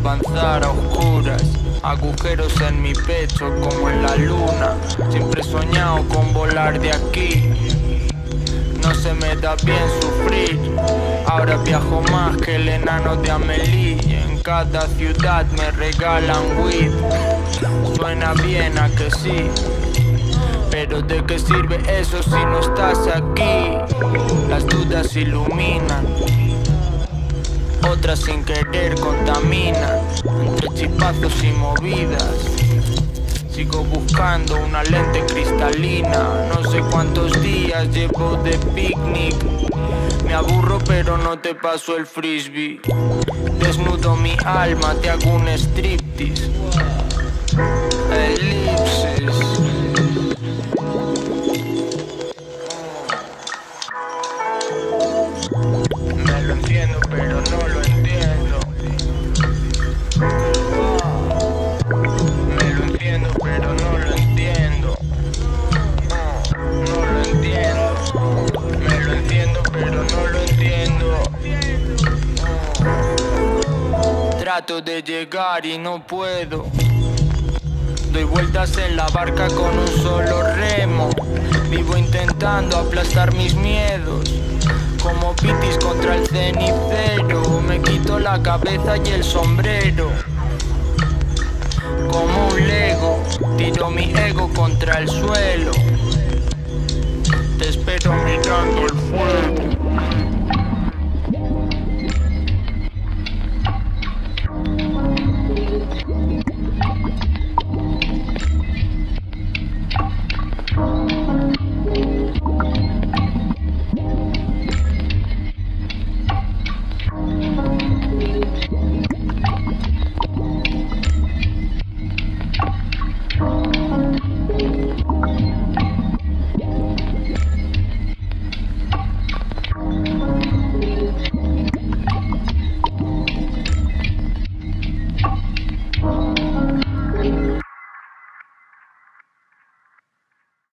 avanzar a oscuras. Agujeros en mi pecho como en la luna. Siempre he soñado con volar de aquí. No se me da bien sufrir. Ahora viajo más que el enano de Amelie. En cada ciudad me regalan weed. Suena bien a que sí. Pero de qué sirve eso si no estás aquí? Las dudas iluminan, otras sin querer contaminan, entre chipazos y movidas. Sigo buscando una lente cristalina, no sé cuántos días llevo de picnic. Me aburro pero no te paso el frisbee. Desnudo mi alma, te hago un striptease. Entiendo, pero no lo entiendo. Me lo entiendo, pero no lo entiendo. No lo entiendo. Me lo entiendo, pero no lo entiendo. Trato de llegar y no puedo. Doy vueltas en la barca con un solo remo. Vivo intentando aplastar mis miedos. Me quito la cabeza y el sombrero. Como un lego, tiro mi ego contra el suelo.